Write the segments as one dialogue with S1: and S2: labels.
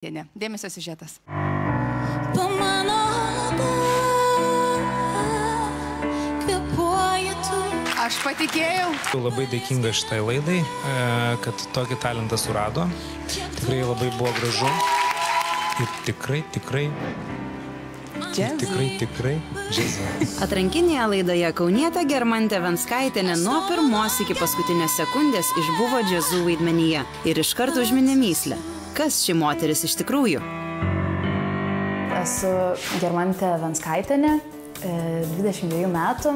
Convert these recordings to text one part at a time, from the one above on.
S1: Dėmesio siužetas.
S2: Po mano oda kvėpuoji tu.
S1: Aš patikėjau.
S3: Labai dėkinga šitai laidai, e, kad tokį talentą surado. Tikrai labai buvo gražu. Ir tikrai, tikrai, tikrai, tikrai džiazu.
S4: Atrankinėje laidoje Kaunietė Germantė Venskaitėne nuo pirmos iki paskutinės sekundės išbuvo džiazų vaidmenyje ir iš karto užminė myslę. Kas ši moteris iš tikrųjų?
S5: Esu Germantė Venskaitinė, 22 metų.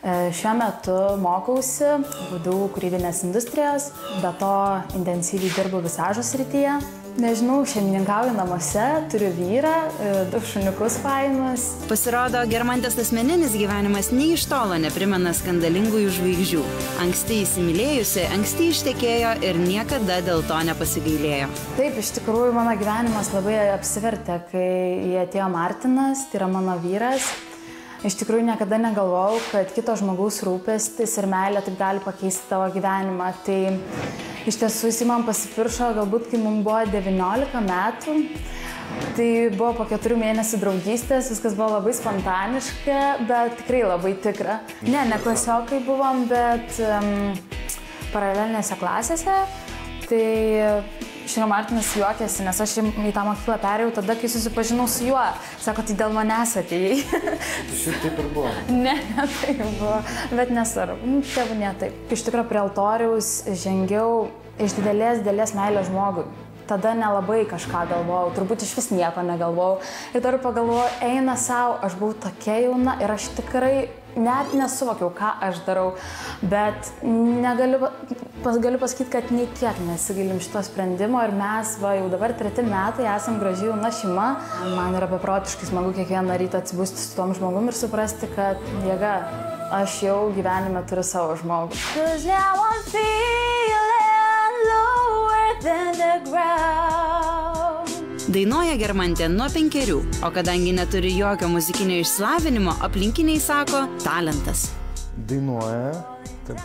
S5: E, Šiuo metu mokausi būdų kūrybinės industrijos, be to intensyviai dirbu visažo srityje. Nežinau, šeimininkauju namuose, turiu vyrą, e, du šuniukus painus.
S4: Pasirodo, Germantės asmeninis gyvenimas nei iš tolo neprimena skandalingųjų žvaigždžių. Anksti įsimylėjusi, anksti ištekėjo ir niekada dėl to nepasigailėjo.
S5: Taip, iš tikrųjų mano gyvenimas labai apsivertė, kai atėjo Martinas, tai yra mano vyras. Iš tikrųjų niekada negalvojau, kad kito žmogaus rūpestis ir meilė taip gali pakeisti tavo gyvenimą. Tai iš tiesų jis man pasipiršo galbūt, kai mums buvo 19 metų. Tai buvo po keturių mėnesių draugystės, viskas buvo labai spontaniška, bet tikrai labai tikra. Ne, ne klasiokai buvom, bet um, paralelinėse klasėse. Tai Šiandien Martinas juokėsi, nes aš į tą mokyklą perėjau tada, kai susipažinau su juo. Sako, tai dėl manęs atėjai.
S6: Šiaip taip ir buvo.
S5: ne, ne taip buvo, bet nesvarbu. Nu, Tėvų ne taip. Iš tikrųjų, prie altoriaus žengiau iš didelės, didelės meilės žmogui. Tada nelabai kažką galvojau, turbūt iš vis nieko negalvojau. Ir dar pagalvojau, eina savo, aš buvau tokia jauna ir aš tikrai net nesuvokiau, ką aš darau. Bet negaliu, pas, galiu pasakyti, kad nei kiek nesigilim šito sprendimo ir mes, va, jau dabar treti metai esam graži jauna šeima. Man yra beprotiškai smagu kiekvieną rytą atsibusti su tom žmogum ir suprasti, kad jėga, aš jau gyvenime turiu savo žmogų.
S4: Dainuoja Germantė nuo penkerių, o kadangi neturi jokio muzikinio išsilavinimo, aplinkiniai sako talentas.
S6: Dainuoja, taip,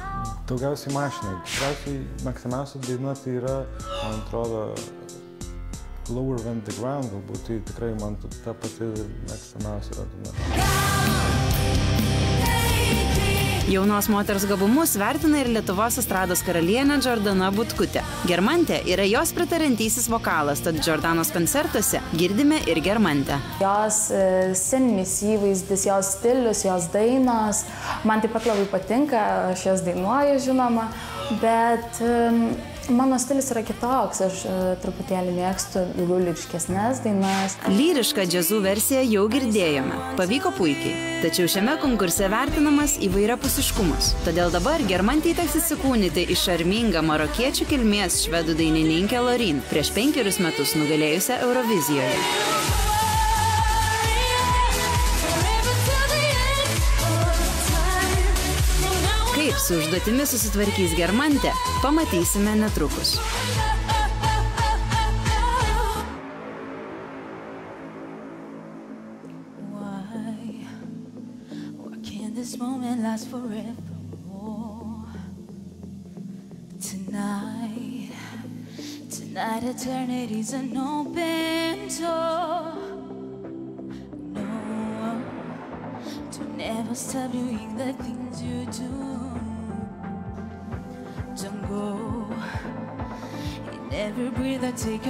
S6: daugiausiai mašinai. Tikriausiai mėgstamiausia daina tai yra, man atrodo, Lower Than The Ground, galbūt tai tikrai man ta pati mėgstamiausia daina.
S4: Jaunos moters gabumus vertina ir Lietuvos estrados karalienė Jordana Butkutė. Germantė yra jos pritarantysis vokalas, tad Jordanos koncertuose girdime ir Germantę.
S5: Jos e, sceninis įvaizdis, jos stilius, jos dainos. Man taip pat labai patinka, aš jas dainuoju, žinoma, bet mano stilius yra kitoks. Aš e, truputėlį mėgstu daugiau lyriškesnės dainas.
S4: Lyrišką džiazų versiją jau girdėjome. Pavyko puikiai. Tačiau šiame konkurse vertinamas įvairiapusiškumas. Todėl dabar Germantį teks įsikūnyti į šarmingą marokiečių kilmės švedų dainininkę Lorin, prieš penkerius metus nugalėjusią Eurovizijoje. Kaip su užduotimi susitvarkys Germantė, pamatysime netrukus.
S2: Tonight, tonight eternity's an open door. Never stop doing the things you do. Every breath I take,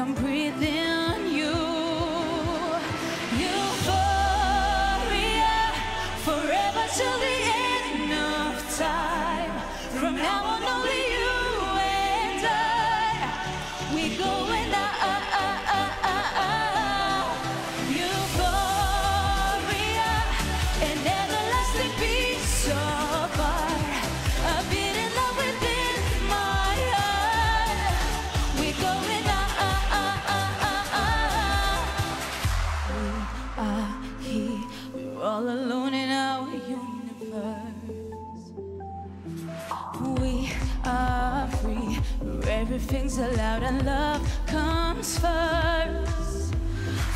S2: Everything's allowed and love comes first.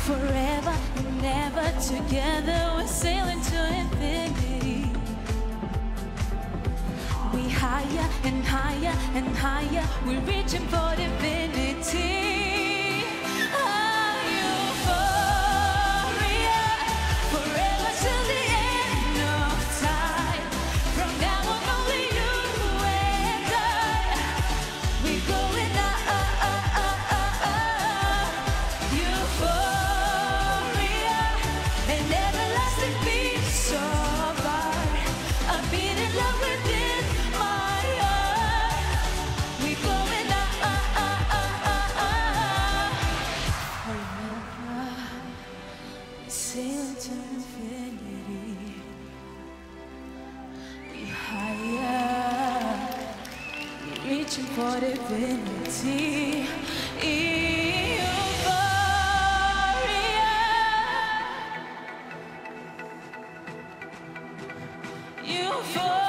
S2: Forever and ever together, we're sailing to infinity. We higher and higher and higher, we're reaching for divinity. Euphoria. Euphoria.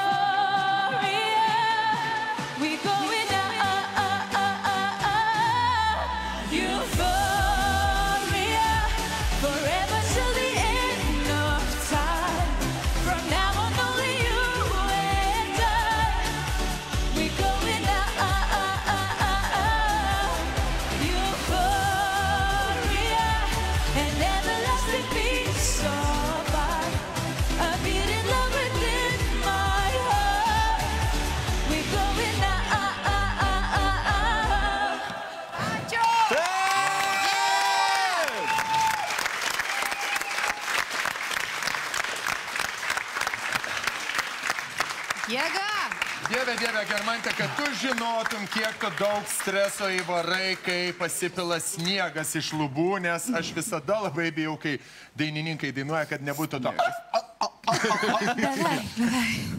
S1: Jėga!
S7: Dieve, dieve, Germantė, kad tu žinotum, kiek tu daug streso įvarai, kai pasipila sniegas iš lubų, nes aš visada labai bijau, kai dainininkai dainuoja, kad nebūtų to.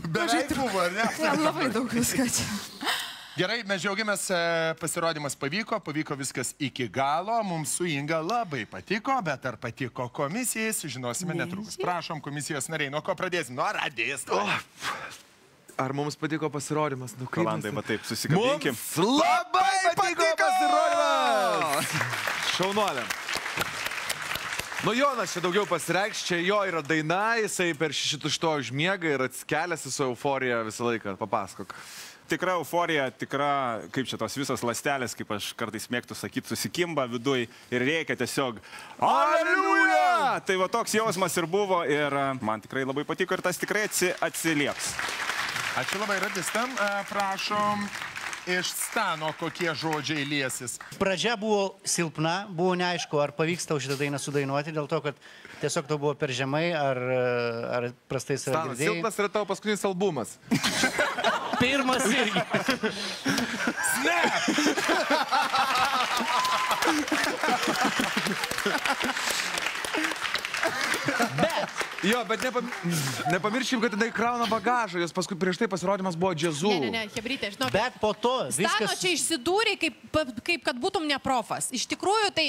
S7: Beveik buvo, ar ne?
S1: Labai daug visko čia.
S7: Gerai, mes džiaugiamės, e, pasirodymas pavyko, pavyko viskas iki galo, mums su Inga labai patiko, bet ar patiko komisijai, sužinosime netrukus. Prašom, komisijos nariai, nuo ko pradėsim? Nuo radės.
S8: Ar mums patiko pasirodymas? Nu,
S9: Kolandai, va taip, susikabinkim.
S8: Mums labai patiko pasirodymas! Šaunuoliam. Nu, Jonas čia daugiau pasireikš, čia jo yra daina, jisai per šitų šito užmiega ir atskeliasi su euforija visą laiką. Papasakok.
S9: Tikra euforija, tikra, kaip čia tos visos lastelės, kaip aš kartais mėgtų sakyti, susikimba viduj ir reikia tiesiog. Aleliuja! Tai va toks jausmas ir buvo ir man tikrai labai patiko ir tas tikrai atsi, atsilieps.
S7: Ačiū labai radistam, E, prašom. Iš stano kokie žodžiai liesis.
S10: Pradžia buvo silpna, buvo neaišku, ar pavyks tau šitą dainą sudainuoti, dėl to, kad tiesiog tau buvo per žemai, ar, ar prastai save
S8: silpnas yra tavo paskutinis albumas.
S10: Pirmas irgi.
S8: Jo, bet nepam... nepamirškim, kad jinai krauna bagažą, jos paskui prieš tai pasirodymas buvo džiazu.
S11: Ne, ne, ne, Hebrytė, žinau.
S10: Bet po to
S11: Stano
S10: viskas...
S11: čia išsidūrė, kaip, kaip kad būtum ne profas. Iš tikrųjų, tai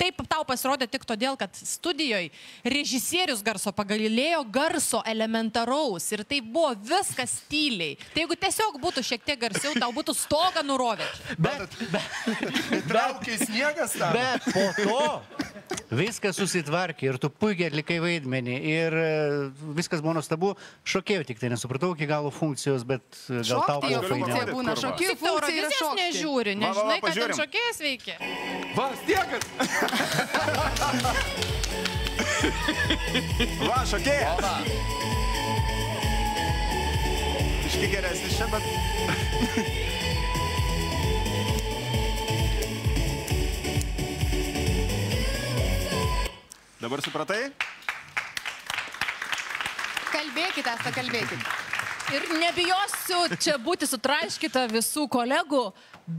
S11: taip tau pasirodė tik todėl, kad studijoje režisierius garso pagalilėjo garso elementaraus ir tai buvo viskas tyliai. Tai jeigu tiesiog būtų šiek tiek garsiau, tau būtų stogą nurovę.
S10: Bet, bet,
S7: Traukiai sniegas tam.
S10: bet po to viskas susitvarkė ir tu puikiai atlikai vaidmenį ir e, viskas buvo nuostabu. Šokėjau tik tai nesupratau iki galo funkcijos, bet e, gal tau
S1: Šokti jo
S10: buvo
S1: funkcija būna. Šokėjų funkcija yra šokti.
S11: nežiūri, nežinai, kad šokėjas veikia.
S8: Va, stiekas!
S9: Va, šokėja. Iški geresnis čia, bet... Dabar supratai?
S1: Kalbėkit, Asta, kalbėkit.
S11: Ir nebijosiu čia būti sutraiškyta visų kolegų,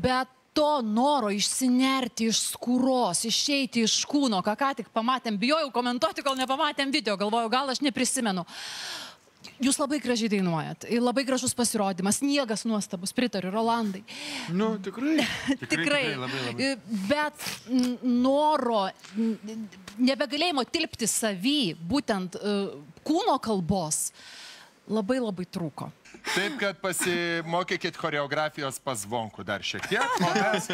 S11: bet to noro išsinerti iš skūros, išeiti iš kūno, ką ką tik pamatėm, bijojau komentuoti, kol nepamatėm video, galvojau, gal aš neprisimenu. Jūs labai gražiai dainuojat, labai gražus pasirodymas, sniegas nuostabus, pritariu, Rolandai.
S8: Nu, tikrai.
S11: Tikrai. E, Bet noro, nebegalėjimo tilpti savy, būtent e, kūno kalbos, labai labai trūko.
S7: Taip, kad pasimokykit choreografijos pas Vonkų dar šiek tiek. O mes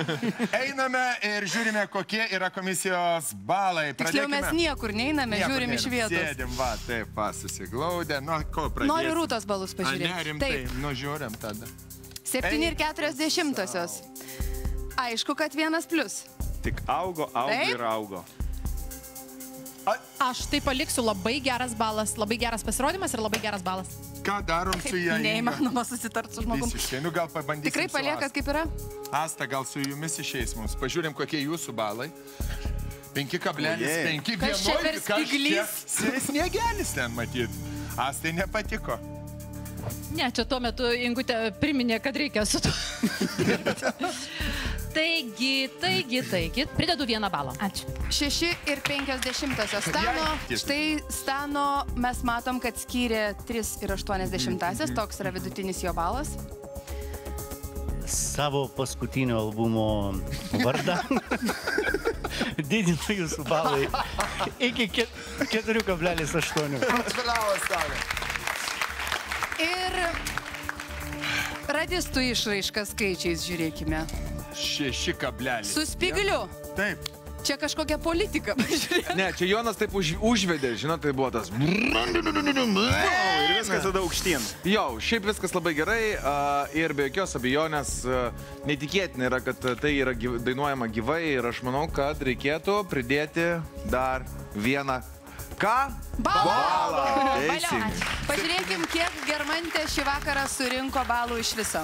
S7: einame ir žiūrime, kokie yra komisijos balai.
S1: Tiksliau, mes niekur neiname,
S7: Niekur
S1: žiūrim iš
S7: neinam.
S1: vietos.
S7: Sėdim, va, taip, va, susiglaudę. Nu, ko pradėsim?
S1: Noriu rūtos balus pažiūrėti.
S7: Ne, rimtai,
S1: Taip,
S7: nu žiūrim tada.
S1: 7 ir 40. Aišku, kad vienas plus.
S9: Tik augo, augo
S1: Taip.
S9: ir augo.
S11: Aš tai paliksiu labai geras balas, labai geras pasirodymas ir labai geras balas.
S7: Ką darom su ją?
S1: Neįmanoma susitarti su žmogumi.
S7: Visiškai, nu gal pabandysim.
S1: Tikrai paliekat kaip yra?
S7: Asta, gal su jumis išeis mums. Pažiūrim, kokie jūsų balai. 5,5
S9: Ojej.
S11: Kas čia per spiglys?
S7: Sniegelis ten matyt. Astai nepatiko.
S11: Ne, čia tuo metu Ingutė priminė, kad reikia su to. Taigi, taigi, taigi, pridedu vieną balą.
S5: Ačiū.
S1: 6 ir 50. Stano. Štai Stano mes matom, kad skyrė 3 ir 80. Toks yra vidutinis jo balas.
S10: Savo paskutinio albumo vardą. Didinu jūsų balai iki ke- 4,8.
S7: Bravo, Stano.
S1: Ir radistų išraišką skaičiais žiūrėkime.
S7: Šeši kableliai.
S1: Su spigliu.
S7: Taip.
S1: Čia kažkokia politika.
S8: Ne, čia Jonas taip už, užvedė, žinot, tai buvo tas.
S9: Ir viskas tada aukštyn.
S8: Jo, šiaip viskas labai gerai a, ir be jokios abejonės a, netikėtina yra, kad tai yra gyv, dainuojama gyvai ir aš manau, kad reikėtų pridėti dar vieną. Ką?
S1: Balą.
S8: Teisingai.
S1: Pažiūrėkim, kiek Germantė šį vakarą surinko balų iš viso.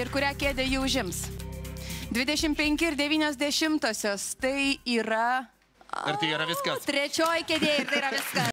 S1: Ir kurią kėdę jį užims. 25 ir 90. Tai yra
S7: Ir tai yra viskas.
S1: trečioji kėdė ir tai yra viskas.